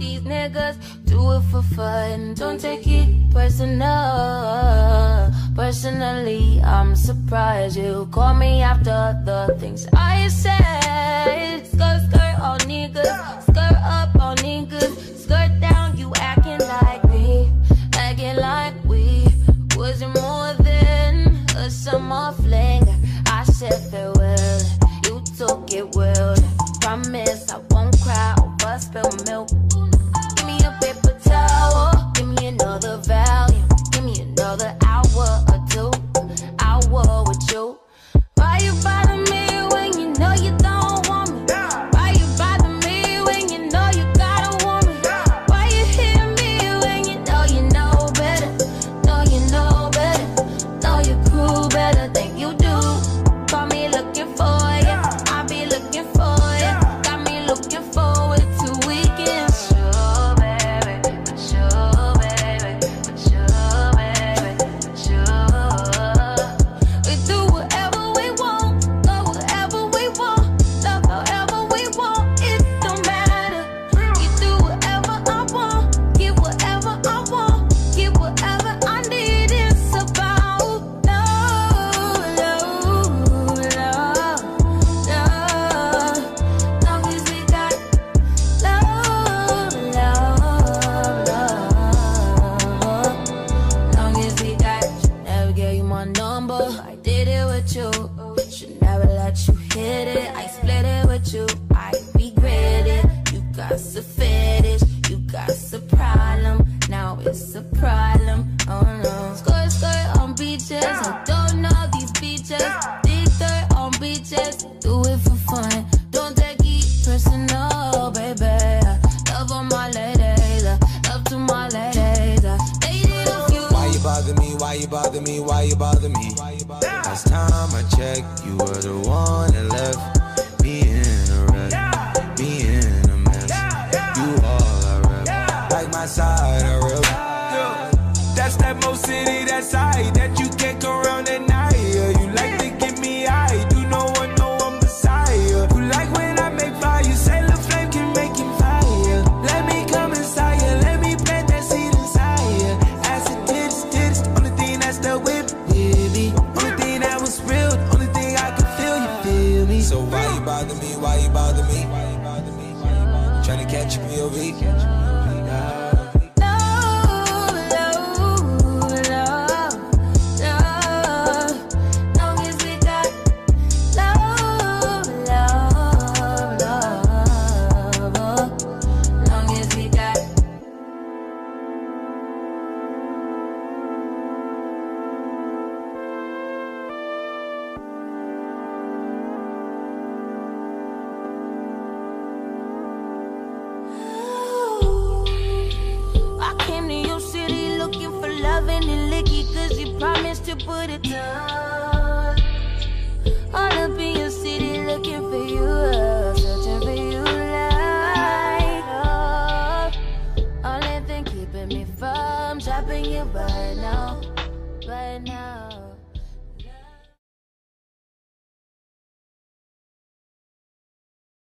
these niggas do it for fun. Don't take it personal. Personally, I'm surprised you call me after the things I said. Skirt, skirt, all niggas. Skirt up, all niggas. Skirt down, you acting like me. Acting like we wasn't more than a summer fling. I said farewell, you took it well. I did it with you, should never let you hit it. I split it with you, I regret it. You got a fetish, you got a problem. Now it's a problem, oh no. Skirt, skirt on beaches, I don't know these beaches. Dig dirt on beaches, do it for fun. Don't take it personal, baby. Love on my ladies, love to my ladies. A few. Why you bother me? Why you bother me? Why you bother me? Last time I checked, you were the one that left me in a wreck, me in a mess. You all I rep, like my side I rep. That's that Mo City, that side that So why you bother me? Why you bother me? Trying to catch a POV. Cause you promised to put it down. All up in your city looking for you,